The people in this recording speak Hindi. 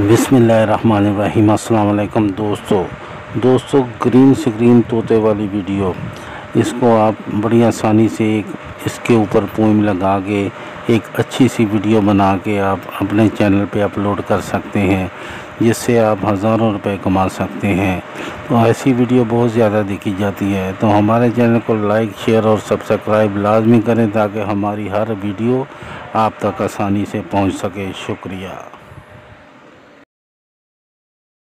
बिसमीम अल्लाम दोस्तों। दोस्तों, ग्रीन स्क्रीन तोते वाली वीडियो। इसको आप बड़ी आसानी से एक इसके ऊपर पोइम लगा के एक अच्छी सी वीडियो बना के आप अपने चैनल पे अपलोड कर सकते हैं, जिससे आप हज़ारों रुपए कमा सकते हैं। तो ऐसी वीडियो बहुत ज़्यादा देखी जाती है तो हमारे चैनल को लाइक, शेयर और सब्सक्राइब लाजमी करें, ताकि हमारी हर वीडियो आप तक आसानी से पहुँच सके। शुक्रिया।